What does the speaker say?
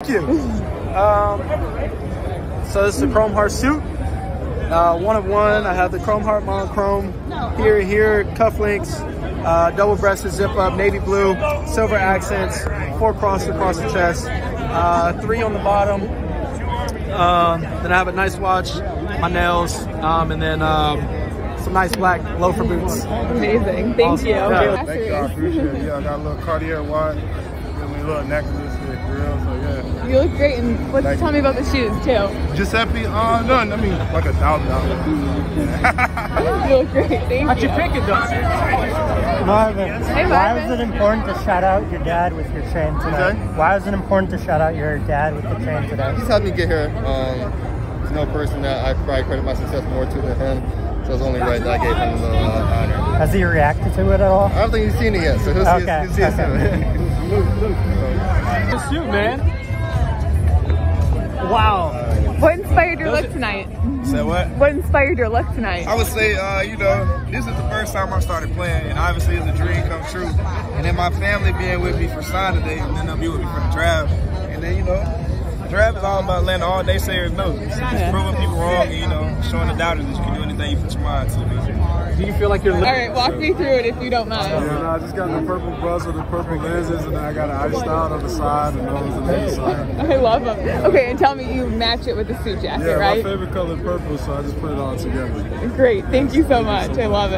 Thank you. Um, so this is the Chrome Heart suit. Uh, one of one. I have the Chrome Heart monochrome here, here, cufflinks, uh, double-breasted zip up, navy blue, silver accents, four crosses across the chest, uh, three on the bottom. Um, then I have a nice watch, my nails, um, and then um, some nice black loafer boots. Amazing. Thank Awesome. you. Yeah. Thank you, I appreciate it. Yeah, I got a little Cartier watch, give me a little necklace, a grill, so yeah. You look great. And let's Thank tell me about the shoes too. Giuseppe, uh, none, I mean, like a thousand dollars. You look great. Thank How'd you. you pick it though? Marvin, Hey, Marvin, why Marvin. was it important to shout out your dad with your chain tonight? Okay. Why was it important to shout out your dad with the chain today? He's helped me get here. Um, there's no person that I probably credit my success more to than him. So it's only right that I gave him a little uh, honor. Has he reacted to it at all? I don't think he's seen it yet, so he'll see Okay, it, he'll see it okay. soon. Good suit, man. Wow. What inspired your look tonight? Say what? What inspired your look tonight? I would say, uh, you know, this is the first time I started playing, and obviously it's a dream come true. And then my family being with me for sign today, and then they'll be with me for the draft. And then, you know, the draft is all about letting all naysayers know. It's just proving people wrong and, you know, showing the doubters that you can do anything you put your mind to, basically. Do you feel like you're All right, walk me through it if you don't mind. Yeah, no, I just got the purple bus with the purple lenses, and then I got an iced out on the side and those on the other side. I love them. Okay, and tell me you match it with the suit jacket, Yeah, right? my favorite color is purple, so I just put it all together. Great. Thank you so much. I love it.